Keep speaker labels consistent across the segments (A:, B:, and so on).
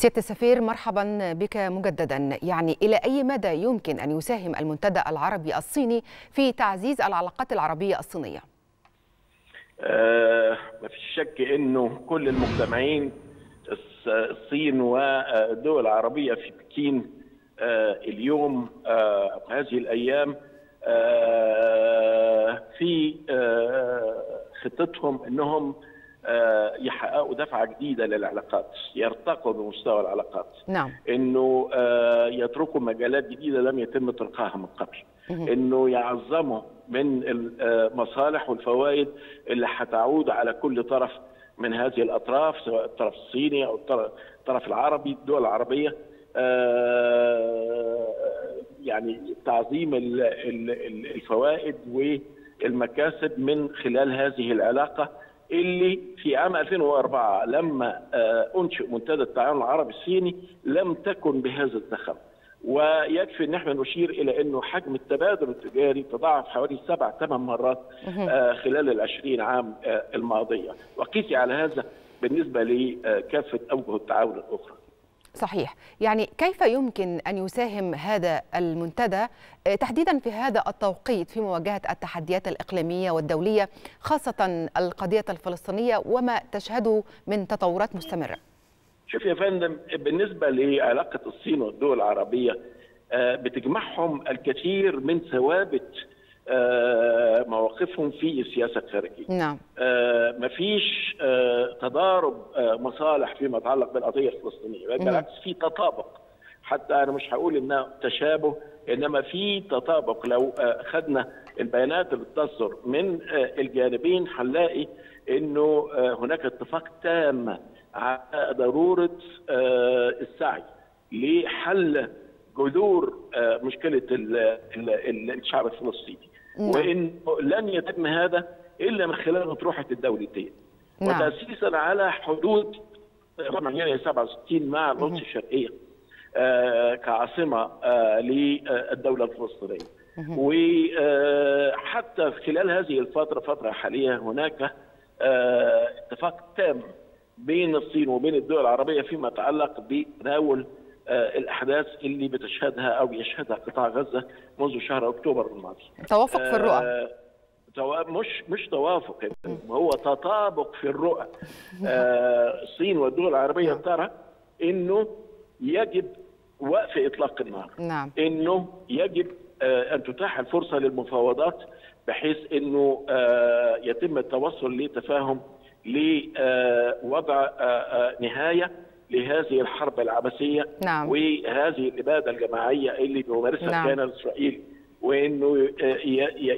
A: سيادة السفير مرحبا بك مجددا يعني إلى أي مدى يمكن أن يساهم المنتدى العربي الصيني في تعزيز العلاقات العربية الصينية؟
B: آه ما فيش شك أنه كل المجتمعين الصين والدول العربية في بكين آه اليوم آه هذه الأيام آه في آه خطتهم أنهم يحققوا دفعة جديدة للعلاقات يرتقوا بمستوى العلاقات.
A: نعم.
B: إنه يتركوا مجالات جديدة لم يتم طرقها من قبل. إنه يعظموا من المصالح والفوائد اللي هتعود على كل طرف من هذه الأطراف سواء الطرف الصيني أو الطرف العربي الدول العربية. يعني تعظيم الفوائد والمكاسب من خلال هذه العلاقة. اللي في عام 2004 لما أنشئ منتدى التعاون العربي الصيني لم تكن بهذا الزخم ويكفي أن إحنا نشير إلى أنه حجم التبادل التجاري تضاعف حوالي سبع ثمان مرات خلال العشرين عام الماضية. وقيسي على هذا بالنسبة لكافه أوجه التعاون الأخرى.
A: صحيح. يعني كيف يمكن أن يساهم هذا المنتدى؟ تحديدا في هذا التوقيت في مواجهة التحديات الإقليمية والدولية خاصة القضية الفلسطينية وما تشهده من تطورات مستمرة؟
B: شوف يا فندم بالنسبة لعلاقة الصين والدول العربية بتجمعهم الكثير من ثوابت مواقفهم في السياسة الخارجية.
A: نعم.
B: مفيش تضارب مصالح فيما يتعلق بالقضية الفلسطينية، بل بالعكس في تطابق. حتى أنا مش هقول انها تشابه إنما في تطابق لو خدنا البيانات اللي بتصدر من الجانبين هنلاقي إنه هناك اتفاق تام على ضرورة السعي لحل جذور مشكلة الشعب الفلسطيني وإن لن يتم هذا إلا من خلال اطروحه الدولتين نعم. وتاسيسا على حدود 67 مع القدس الشرقية كعاصمة للدولة الفلسطينية. وحتى خلال هذه الفترة فترة حالية هناك اتفاق تام بين الصين وبين الدول العربية فيما يتعلق بتناول الأحداث اللي بتشهدها أو يشهدها قطاع غزة منذ شهر أكتوبر الماضي.
A: توافق في الرؤى.
B: مش مش توافق هو تطابق في الرؤى. الصين والدول العربية ترى إنه يجب وقف إطلاق النار.
A: نعم.
B: إنه يجب أن تتاح الفرصة للمفاوضات بحيث إنه يتم التوصل لتفاهم لوضع نهاية لهذه الحرب العبثيه
A: نعم.
B: وهذه الإبادة الجماعية اللي بيمارسها
A: نعم.
B: الكيان الاسرائيلي وإنه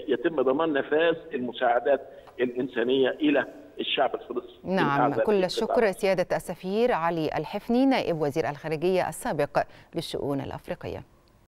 B: يتم ضمان نفاذ المساعدات الإنسانية إلى الشعب الفلسطيني.
A: نعم كل الشكر سيادة السفير علي الحفني نائب وزير الخارجية السابق للشؤون الأفريقية.